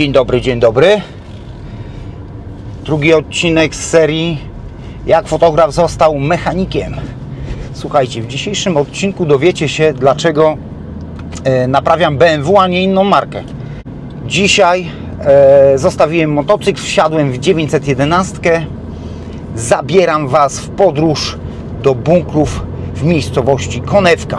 Dzień dobry, dzień dobry. Drugi odcinek z serii Jak fotograf został mechanikiem. Słuchajcie, w dzisiejszym odcinku dowiecie się, dlaczego e, naprawiam BMW, a nie inną markę. Dzisiaj e, zostawiłem motocykl, wsiadłem w 911. Zabieram Was w podróż do bunkrów w miejscowości Konewka.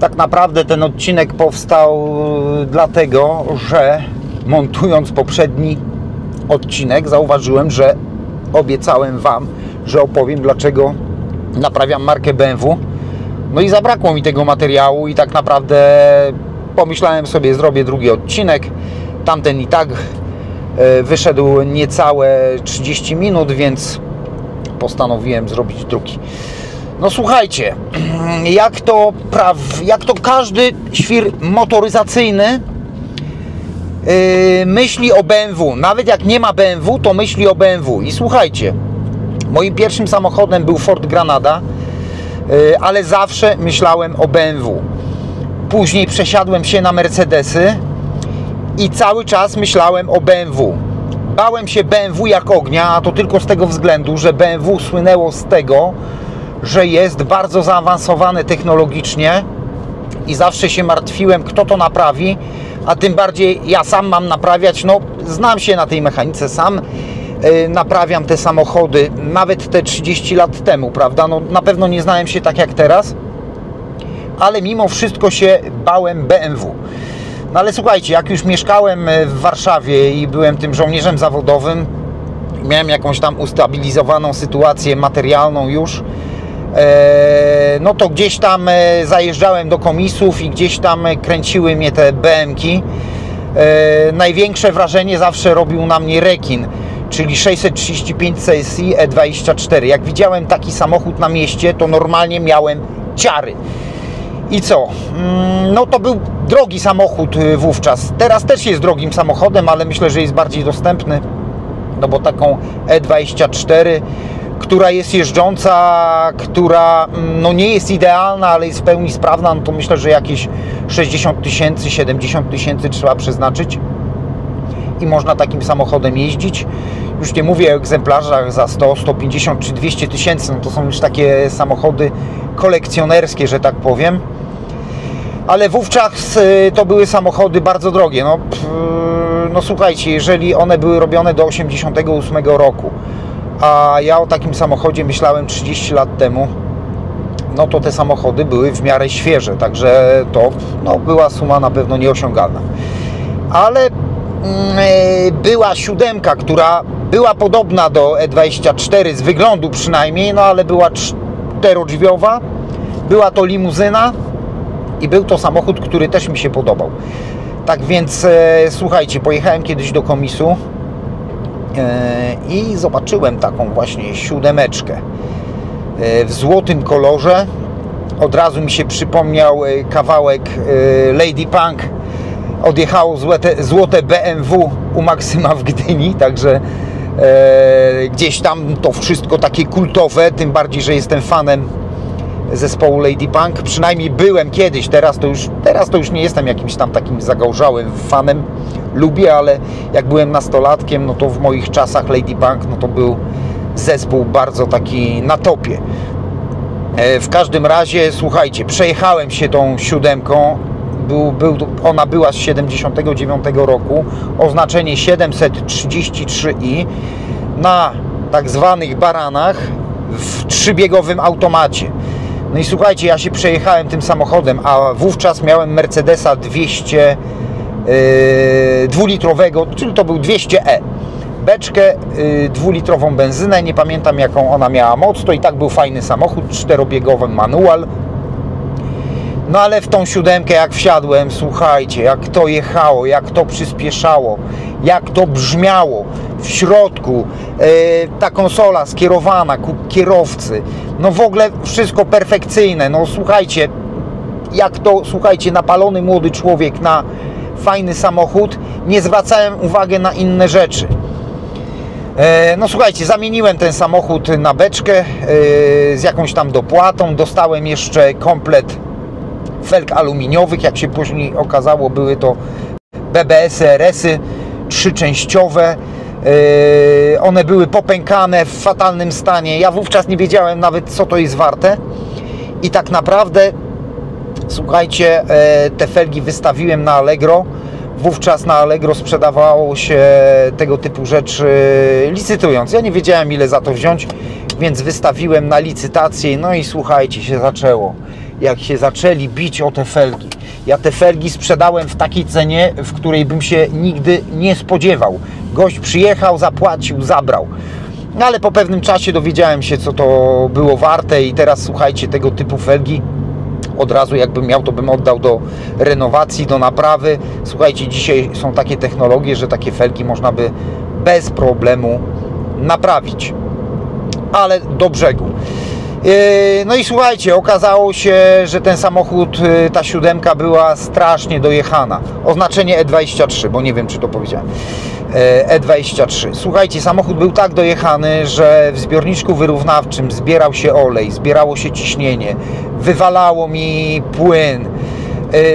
Tak naprawdę ten odcinek powstał e, dlatego, że montując poprzedni odcinek zauważyłem, że obiecałem Wam, że opowiem dlaczego naprawiam markę BMW. No i zabrakło mi tego materiału i tak naprawdę pomyślałem sobie zrobię drugi odcinek. Tamten i tak e, wyszedł niecałe 30 minut, więc postanowiłem zrobić drugi. No słuchajcie, jak to, praw, jak to każdy świr motoryzacyjny yy, myśli o BMW. Nawet jak nie ma BMW, to myśli o BMW. I słuchajcie, moim pierwszym samochodem był Ford Granada, yy, ale zawsze myślałem o BMW. Później przesiadłem się na Mercedesy i cały czas myślałem o BMW. Bałem się BMW jak ognia, a to tylko z tego względu, że BMW słynęło z tego, że jest bardzo zaawansowane technologicznie i zawsze się martwiłem, kto to naprawi, a tym bardziej ja sam mam naprawiać. No, znam się na tej mechanice, sam yy, naprawiam te samochody, nawet te 30 lat temu, prawda? No, na pewno nie znałem się tak jak teraz, ale mimo wszystko się bałem BMW. No ale słuchajcie, jak już mieszkałem w Warszawie i byłem tym żołnierzem zawodowym, miałem jakąś tam ustabilizowaną sytuację materialną już, no to gdzieś tam zajeżdżałem do komisów i gdzieś tam kręciły mnie te BMki. Największe wrażenie zawsze robił na mnie rekin, czyli 635 CSI E24. Jak widziałem taki samochód na mieście, to normalnie miałem ciary. I co? No to był drogi samochód wówczas. Teraz też jest drogim samochodem, ale myślę, że jest bardziej dostępny. No bo taką E24 która jest jeżdżąca, która no nie jest idealna, ale jest w pełni sprawna, no to myślę, że jakieś 60 tysięcy, 70 tysięcy trzeba przeznaczyć i można takim samochodem jeździć. Już nie mówię o egzemplarzach za 100, 150 czy 200 tysięcy, no to są już takie samochody kolekcjonerskie, że tak powiem. Ale wówczas to były samochody bardzo drogie. No, no słuchajcie, jeżeli one były robione do 88 roku, a ja o takim samochodzie myślałem 30 lat temu, no to te samochody były w miarę świeże, także to no, była suma na pewno nieosiągalna. Ale yy, była siódemka, która była podobna do E24 z wyglądu przynajmniej, no ale była czterodrzwiowa, była to limuzyna i był to samochód, który też mi się podobał. Tak więc e, słuchajcie, pojechałem kiedyś do komisu i zobaczyłem taką właśnie siódemeczkę w złotym kolorze. Od razu mi się przypomniał kawałek Lady Punk. Odjechało złote, złote BMW u Maksyma w Gdyni, także e, gdzieś tam to wszystko takie kultowe, tym bardziej, że jestem fanem zespołu Lady Punk. Przynajmniej byłem kiedyś, teraz to już, teraz to już nie jestem jakimś tam takim zagałżałym fanem. Lubię, ale jak byłem nastolatkiem, no to w moich czasach Lady Punk, no to był zespół bardzo taki na topie. E, w każdym razie, słuchajcie, przejechałem się tą siódemką. Był, był, ona była z 79 roku, oznaczenie 733i na tak zwanych baranach w trzybiegowym automacie. No i słuchajcie, ja się przejechałem tym samochodem, a wówczas miałem Mercedesa 200 yy, dwulitrowego, czyli to był 200e. Beczkę yy, dwulitrową benzynę, nie pamiętam jaką ona miała moc, to i tak był fajny samochód, czterobiegowy manual. No ale w tą siódemkę jak wsiadłem, słuchajcie, jak to jechało, jak to przyspieszało, jak to brzmiało w środku, yy, ta konsola skierowana ku kierowcy, no w ogóle wszystko perfekcyjne, no słuchajcie, jak to, słuchajcie, napalony młody człowiek na fajny samochód, nie zwracałem uwagi na inne rzeczy. E, No słuchajcie, zamieniłem ten samochód na beczkę e, z jakąś tam dopłatą. Dostałem jeszcze komplet felg aluminiowych. Jak się później okazało, były to BBS-y, RS-y trzyczęściowe. E, One były popękane w fatalnym stanie. Ja wówczas nie wiedziałem nawet, co to jest warte. I tak naprawdę, słuchajcie, e, te felgi wystawiłem na Allegro. Wówczas na Allegro sprzedawało się tego typu rzeczy licytując. Ja nie wiedziałem ile za to wziąć, więc wystawiłem na licytację. No i słuchajcie, się zaczęło. Jak się zaczęli bić o te felgi. Ja te felgi sprzedałem w takiej cenie, w której bym się nigdy nie spodziewał. Gość przyjechał, zapłacił, zabrał. No ale po pewnym czasie dowiedziałem się, co to było warte i teraz słuchajcie, tego typu felgi od razu jakbym miał, to bym oddał do renowacji, do naprawy. Słuchajcie, dzisiaj są takie technologie, że takie felgi można by bez problemu naprawić. Ale do brzegu. Yy, No i słuchajcie, okazało się, że ten samochód, yy, ta siódemka była strasznie dojechana. Oznaczenie E23, bo nie wiem, czy to powiedziałem. Yy, E23. Słuchajcie, samochód był tak dojechany, że w zbiorniczku wyrównawczym zbierał się olej, zbierało się ciśnienie, wywalało mi płyn.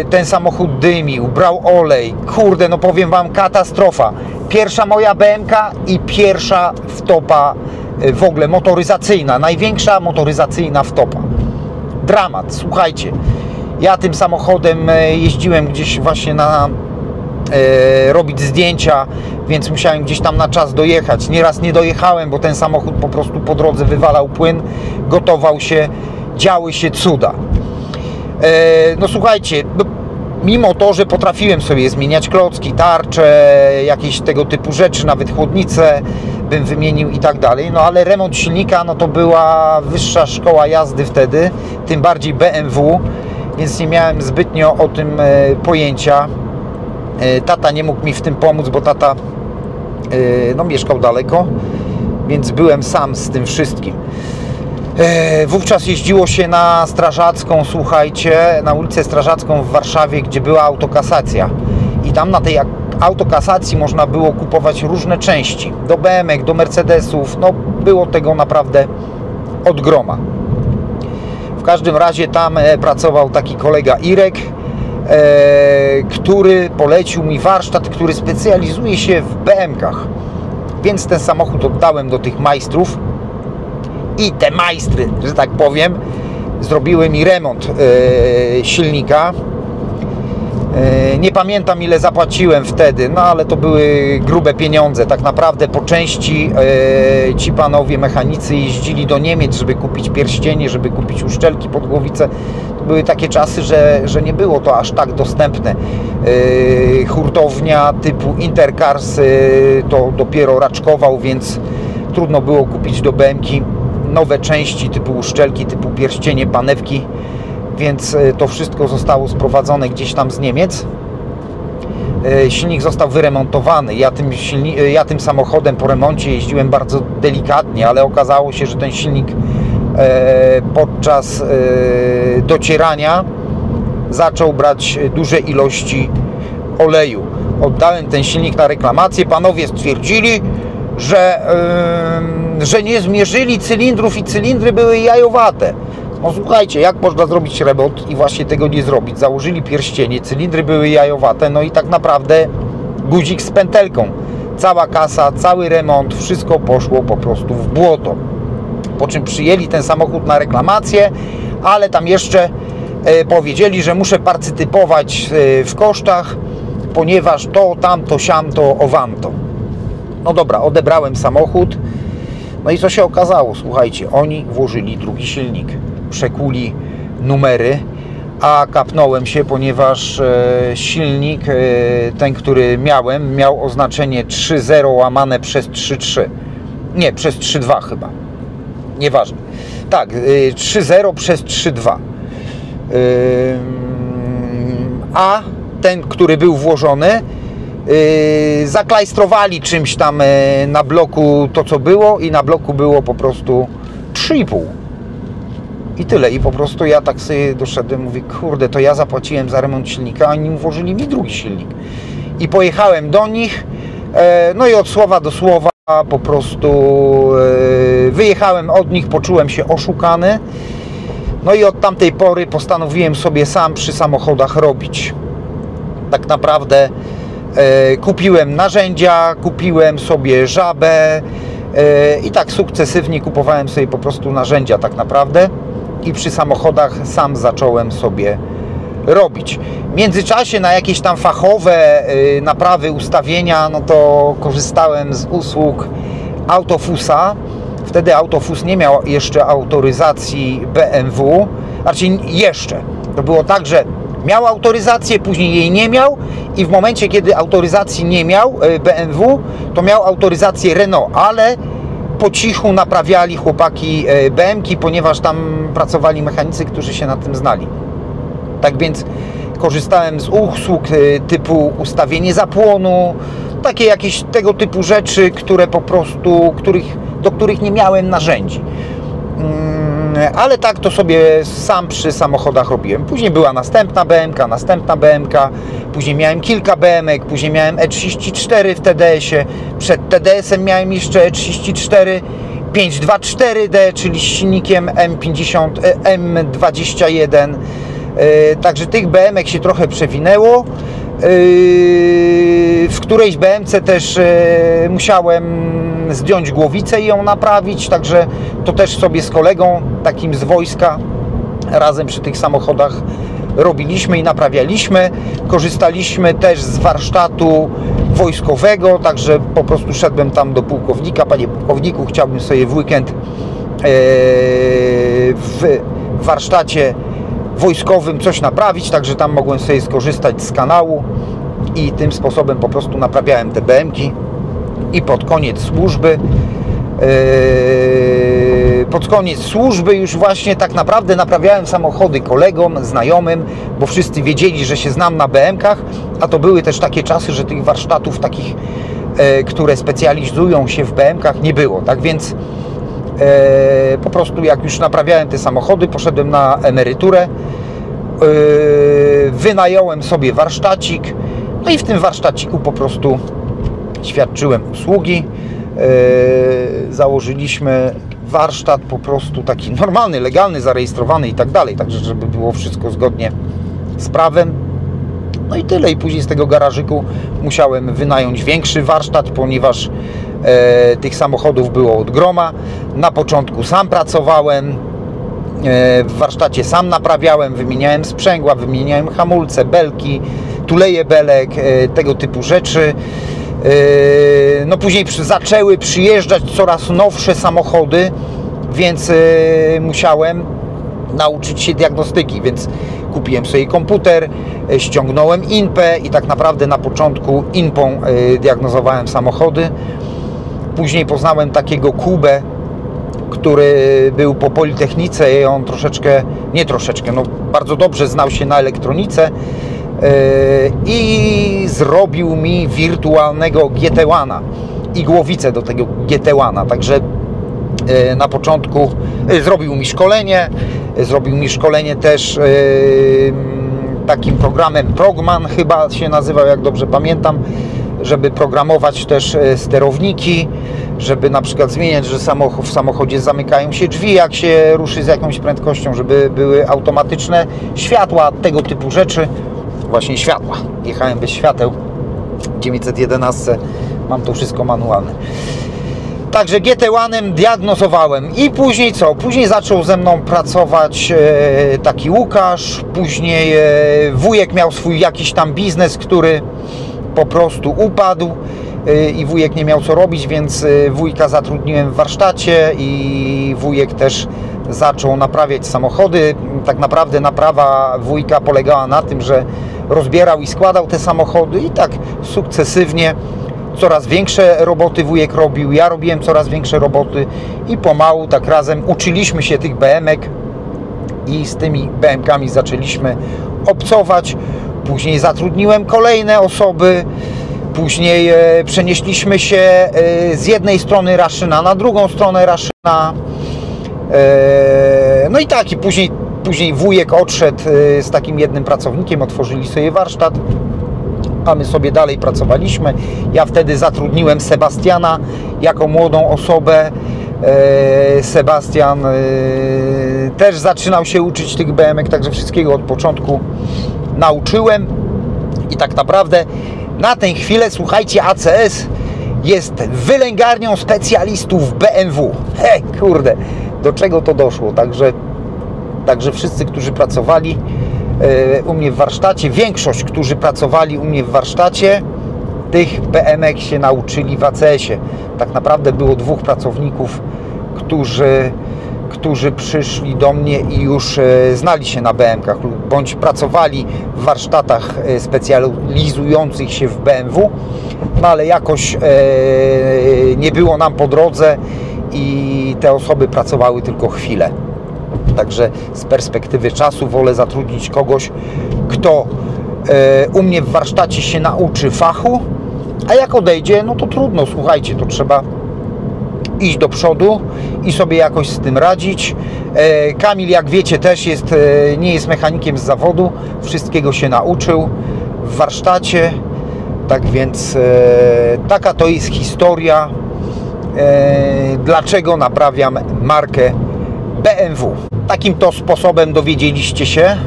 Ten samochód dymił, brał olej. Kurde, no powiem Wam, katastrofa. Pierwsza moja BMK i pierwsza wtopa w ogóle motoryzacyjna. Największa motoryzacyjna wtopa. Dramat, słuchajcie. Ja tym samochodem e, jeździłem gdzieś właśnie na e, robić zdjęcia, więc musiałem gdzieś tam na czas dojechać. Nieraz nie dojechałem, bo ten samochód po prostu po drodze wywalał płyn, gotował się, działy się cuda. E, no słuchajcie, no, mimo to, że potrafiłem sobie zmieniać klocki, tarcze, jakieś tego typu rzeczy, nawet chłodnice bym wymienił i tak dalej, no ale remont silnika no to była wyższa szkoła jazdy wtedy, tym bardziej BMW, więc nie miałem zbytnio o tym e, pojęcia. E, Tata nie mógł mi w tym pomóc, bo tata e, no, mieszkał daleko, więc byłem sam z tym wszystkim. E, Wówczas jeździło się na Strażacką, słuchajcie, na ulicę Strażacką w Warszawie, gdzie była autokasacja. I tam na tej autokasacji można było kupować różne części. Do BMW, do Mercedesów, no było tego naprawdę od groma. W każdym razie tam e, pracował taki kolega Irek, e, który polecił mi warsztat, który specjalizuje się w BM-kach. Więc ten samochód oddałem do tych majstrów i te majstry, że tak powiem, zrobiły mi remont e, silnika. E, nie pamiętam ile zapłaciłem wtedy, no ale to były grube pieniądze. Tak naprawdę po części e, ci panowie mechanicy jeździli do Niemiec, żeby kupić pierścienie, żeby kupić uszczelki pod głowicę. To były takie czasy, że, że nie było to aż tak dostępne. Hurtownia typu Intercars to dopiero raczkował, więc trudno było kupić do BMK nowe części typu uszczelki, typu pierścienie, panewki, więc e, to wszystko zostało sprowadzone gdzieś tam z Niemiec. E, Silnik został wyremontowany. Ja tym, e, ja tym samochodem po remoncie jeździłem bardzo delikatnie, ale okazało się, że ten silnik podczas docierania zaczął brać duże ilości oleju. Oddałem ten silnik na reklamację. Panowie stwierdzili, że, ym, że nie zmierzyli cylindrów i cylindry były jajowate. No słuchajcie, jak można zrobić remont i właśnie tego nie zrobić? Założyli pierścienie, cylindry były jajowate, no i tak naprawdę guzik z pętelką. Cała kasa, cały remont, wszystko poszło po prostu w błoto. Po czym przyjęli ten samochód na reklamację, ale tam jeszcze e, powiedzieli, że muszę partycypować e, w kosztach, ponieważ to, tamto, siamto, owamto. No dobra, odebrałem samochód. No i co się okazało? Słuchajcie, oni włożyli drugi silnik, przekuli numery, a kapnąłem się, ponieważ e, silnik, e, ten, który miałem, miał oznaczenie 3.0 łamane przez 3.3. Nie, przez 3.2 chyba. Nieważne. Tak, e, 3.0 przez 3.2. Ym, A ten, który był włożony, Yy, zaklajstrowali czymś tam yy, na bloku to, co było i na bloku było po prostu 3,5. I tyle. I po prostu ja tak sobie doszedłem, mówię, kurde, to ja zapłaciłem za remont silnika, a oni włożyli mi drugi silnik. I pojechałem do nich, E, no i od słowa do słowa po prostu e, wyjechałem od nich, poczułem się oszukany. No i od tamtej pory postanowiłem sobie sam przy samochodach robić. Tak naprawdę e, kupiłem narzędzia, kupiłem sobie żabę i tak sukcesywnie kupowałem sobie po prostu narzędzia tak naprawdę i przy samochodach sam zacząłem sobie robić. W międzyczasie na jakieś tam fachowe y, naprawy, ustawienia, no to korzystałem z usług Autofusa. Wtedy Autofus nie miał jeszcze autoryzacji BMW, znaczy jeszcze. To było tak, że miał autoryzację, później jej nie miał i w momencie, kiedy autoryzacji nie miał y, BMW, to miał autoryzację Renault, ale po cichu naprawiali chłopaki y, BMK, ponieważ tam pracowali mechanicy, którzy się na tym znali. Tak więc korzystałem z usług y, typu ustawienie zapłonu, takie jakieś tego typu rzeczy, które po prostu, których, do których nie miałem narzędzi. Ale tak to sobie sam przy samochodach robiłem. Później była następna BMK, następna BMK, później miałem kilka BMK, później miałem E34 w TDS-ie, przed TDS-em miałem jeszcze E34 524D, czyli z silnikiem M50, M21 E, także tych BMek się trochę przewinęło. E, w którejś BMC też e, musiałem zdjąć głowicę i ją naprawić, także to też sobie z kolegą takim z wojska razem przy tych samochodach robiliśmy i naprawialiśmy. Korzystaliśmy też z warsztatu wojskowego, także po prostu szedłem tam do pułkownika. Panie pułkowniku, chciałbym sobie w weekend w warsztacie wojskowym coś naprawić, także tam mogłem sobie skorzystać z kanału i tym sposobem po prostu naprawiałem te BMki i pod koniec służby yy, pod koniec służby już właśnie tak naprawdę naprawiałem samochody kolegom, znajomym, bo wszyscy wiedzieli, że się znam na BMkach, a to były też takie czasy, że tych warsztatów takich, yy, które specjalizują się w BMkach nie było, tak więc E, po prostu jak już naprawiałem te samochody, poszedłem na emeryturę, wynająłem sobie warsztacik, no i w tym warsztaciku po prostu świadczyłem usługi. E, założyliśmy warsztat po prostu taki normalny, legalny, zarejestrowany i tak dalej, także żeby było wszystko zgodnie z prawem. No i tyle. I później z tego garażyku musiałem wynająć większy warsztat, ponieważ e, tych samochodów było od groma. Na początku sam pracowałem, e, w warsztacie sam naprawiałem, wymieniałem sprzęgła, wymieniałem hamulce, belki, tuleje belek, e, tego typu rzeczy. E, no później zaczęły przyjeżdżać coraz nowsze samochody, więc e, musiałem nauczyć się diagnostyki, więc kupiłem sobie komputer, e, ściągnąłem INPE i tak naprawdę na początku INPą diagnozowałem samochody. Później poznałem takiego Kubę, który był po Politechnice i on troszeczkę, nie troszeczkę, no bardzo dobrze znał się na elektronice i zrobił mi wirtualnego GT1 i głowicę do tego GT1, także na początku zrobił mi szkolenie, Zrobił mi szkolenie też takim programem Progman chyba się nazywał, jak dobrze pamiętam, żeby programować też sterowniki, żeby na przykład zmieniać, że w samochodzie zamykają się drzwi, jak się ruszy z jakąś prędkością, żeby były automatyczne światła, tego typu rzeczy. Właśnie światła. Jechałem bez świateł. 911 mam to wszystko manualne. Także GT1 diagnozowałem i później co? Później zaczął ze mną pracować e, taki Łukasz, później e, wujek miał swój jakiś tam biznes, który po prostu upadł e, i wujek nie miał co robić, więc wujka zatrudniłem w warsztacie i wujek też zaczął naprawiać samochody. Tak naprawdę naprawa wujka polegała na tym, że rozbierał i składał te samochody i tak sukcesywnie coraz większe roboty wujek robił, ja robiłem coraz większe roboty i pomału tak razem uczyliśmy się tych BMek i z tymi BMkami zaczęliśmy obcować. Później zatrudniłem kolejne osoby, później e, przenieśliśmy się e, z jednej strony Raszyna na drugą stronę Raszyna. E, no i tak, i później, później wujek odszedł z takim jednym pracownikiem, otworzyli sobie warsztat a my sobie dalej pracowaliśmy. Ja wtedy zatrudniłem Sebastiana jako młodą osobę. E, Sebastian e, też zaczynał się uczyć tych BMK, także wszystkiego od początku nauczyłem i tak naprawdę na tę chwilę, słuchajcie, ACS jest wylęgarnią specjalistów BMW. He, kurde, do czego to doszło? Także, także wszyscy, którzy pracowali e, u mnie w warsztacie, większość, którzy pracowali u mnie w warsztacie, tych BMX się nauczyli w ACS-ie. Tak naprawdę było dwóch pracowników, którzy, którzy przyszli do mnie i już e, znali się na BMK-ach bądź pracowali w warsztatach e, specjalizujących się w BMW, no ale jakoś nie było nam po drodze i te osoby pracowały tylko chwilę. Także z perspektywy czasu wolę zatrudnić kogoś, kto u mnie w warsztacie się nauczy fachu, a jak odejdzie, no to trudno, słuchajcie, to trzeba iść do przodu i sobie jakoś z tym radzić. E, Kamil, jak wiecie, też jest, e, nie jest mechanikiem z zawodu, wszystkiego się nauczył w warsztacie. Tak więc e, taka to jest historia, dlaczego naprawiam markę BMW. Takim to sposobem dowiedzieliście się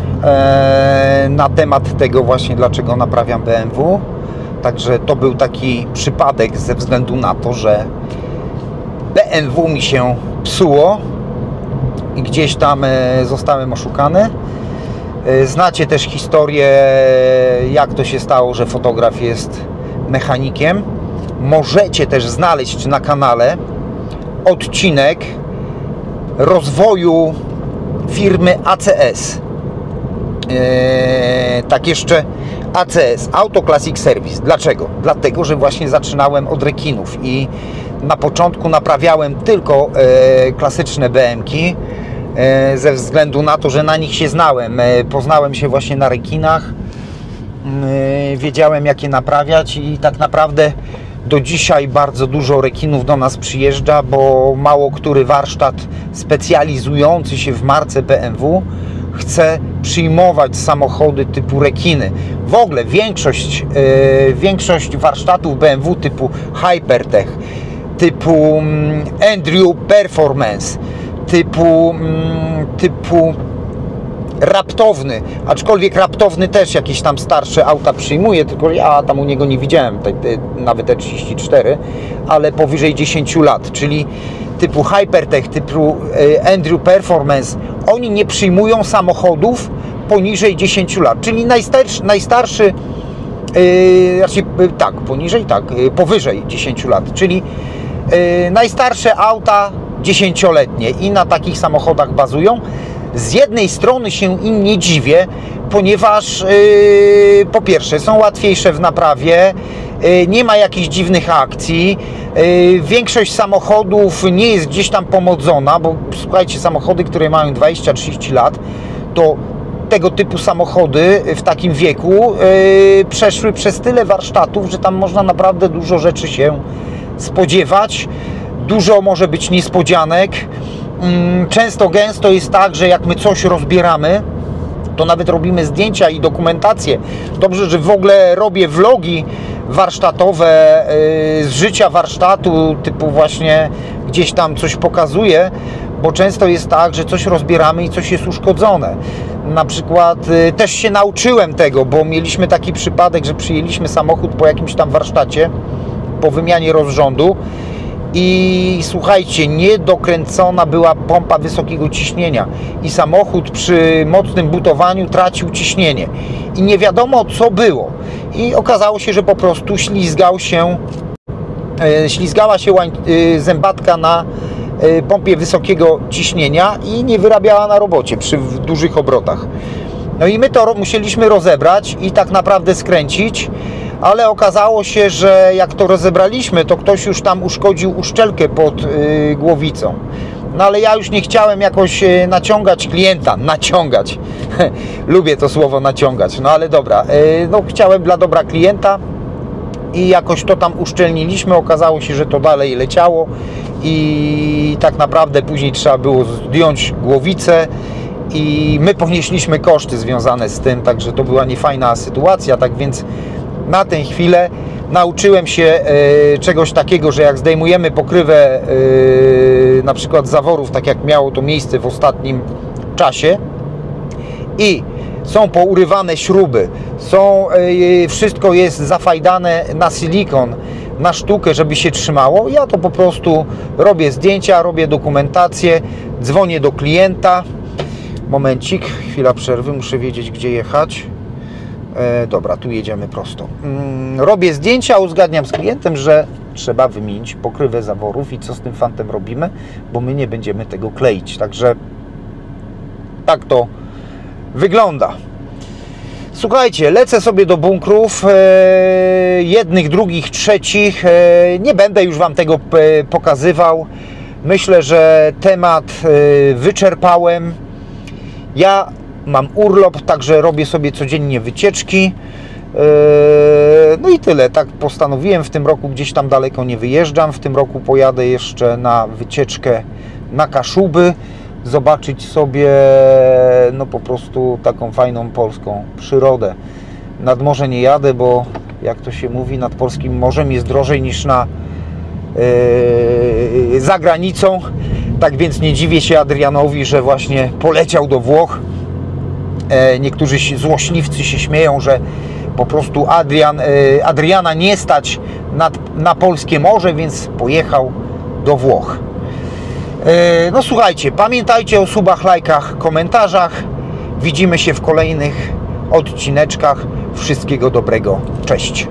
na temat tego właśnie, dlaczego naprawiam BMW. Także to był taki przypadek ze względu na to, że BMW mi się psuło i gdzieś tam e, zostałem oszukany. E, znacie też historię, jak to się stało, że fotograf jest mechanikiem. Możecie też znaleźć na kanale odcinek rozwoju firmy ACS. Eee, tak jeszcze ACS, Auto Classic Service. Dlaczego? Dlatego, że właśnie zaczynałem od rekinów i na początku naprawiałem tylko e, klasyczne BMki e, ze względu na to, że na nich się znałem. E, poznałem się właśnie na rekinach, e, wiedziałem jak je naprawiać i tak naprawdę do dzisiaj bardzo dużo rekinów do nas przyjeżdża, bo mało który warsztat specjalizujący się w marce BMW chce przyjmować samochody typu rekiny. W ogóle większość, yy, większość warsztatów BMW typu Hypertech, typu mm, Andrew Performance, typu, mm, typu raptowny, aczkolwiek raptowny też jakieś tam starsze auta przyjmuje, tylko ja tam u niego nie widziałem, te, te, nawet E34, ale powyżej 10 lat, czyli typu Hypertech, typu e, Andrew Performance, oni nie przyjmują samochodów poniżej 10 lat, czyli najstarszy, najstarszy yy, znaczy, yy, tak, poniżej, tak, powyżej 10 lat, czyli yy, najstarsze auta 10-letnie i na takich samochodach bazują. Z jednej strony się im nie dziwię, ponieważ yy, po pierwsze są łatwiejsze w naprawie, yy, nie ma jakichś dziwnych akcji, yy, większość samochodów nie jest gdzieś tam pomodzona, bo słuchajcie, samochody, które mają 20-30 lat, to tego typu samochody w takim wieku yy, przeszły przez tyle warsztatów, że tam można naprawdę dużo rzeczy się spodziewać. Dużo może być niespodzianek. Yy, często gęsto jest tak, że jak my coś rozbieramy, to nawet robimy zdjęcia i dokumentację. Dobrze, że w ogóle robię vlogi warsztatowe yy, z życia warsztatu, typu właśnie gdzieś tam coś pokazuję, bo często jest tak, że coś rozbieramy i coś jest uszkodzone. Na przykład y, też się nauczyłem tego, bo mieliśmy taki przypadek, że przyjęliśmy samochód po jakimś tam warsztacie, po wymianie rozrządu i słuchajcie, niedokręcona była pompa wysokiego ciśnienia i samochód przy mocnym butowaniu tracił ciśnienie. I nie wiadomo co było. I okazało się, że po prostu ślizgał się e, ślizgała się e, zębatka na e, pompie wysokiego ciśnienia i nie wyrabiała na robocie przy dużych obrotach. No i my to musieliśmy rozebrać i tak naprawdę skręcić ale okazało się, że jak to rozebraliśmy, to ktoś już tam uszkodził uszczelkę pod yy, głowicą. No ale ja już nie chciałem jakoś yy, naciągać klienta, naciągać. Lubię to słowo naciągać, no ale dobra. Yy, no chciałem dla dobra klienta i jakoś to tam uszczelniliśmy. Okazało się, że to dalej leciało i tak naprawdę później trzeba było zdjąć głowicę i my ponieśliśmy koszty związane z tym, także to była niefajna sytuacja, tak więc na tę chwilę. Nauczyłem się e, czegoś takiego, że jak zdejmujemy pokrywę e, na przykład zaworów, tak jak miało to miejsce w ostatnim czasie i są pourywane śruby, są, e, wszystko jest zafajdane na silikon, na sztukę, żeby się trzymało. Ja to po prostu robię zdjęcia, robię dokumentację, dzwonię do klienta. Momencik, chwila przerwy, muszę wiedzieć gdzie jechać. E, dobra, tu jedziemy prosto. Mm, robię zdjęcia, uzgadniam z klientem, że trzeba wymienić pokrywę zaworów i co z tym fantem robimy, bo my nie będziemy tego kleić. Także tak to wygląda. Słuchajcie, lecę sobie do bunkrów, e, jednych, drugich, trzecich. E, nie będę już Wam tego pokazywał. Myślę, że temat wyczerpałem. Ja mam urlop, także robię sobie codziennie wycieczki. E, No i tyle. Tak postanowiłem. W tym roku gdzieś tam daleko nie wyjeżdżam. W tym roku pojadę jeszcze na wycieczkę na Kaszuby. Zobaczyć sobie no po prostu taką fajną polską przyrodę. Nad morze nie jadę, bo jak to się mówi, nad polskim morzem jest drożej niż na yy, za granicą. Tak więc nie dziwię się Adrianowi, że właśnie poleciał do Włoch. E, niektórzy złośliwcy się śmieją, że po prostu Adrian, e, Adriana nie stać na, na polskie morze, więc pojechał do Włoch. E, No słuchajcie, pamiętajcie o subach, lajkach, komentarzach. Widzimy się w kolejnych odcineczkach. Wszystkiego dobrego. Cześć.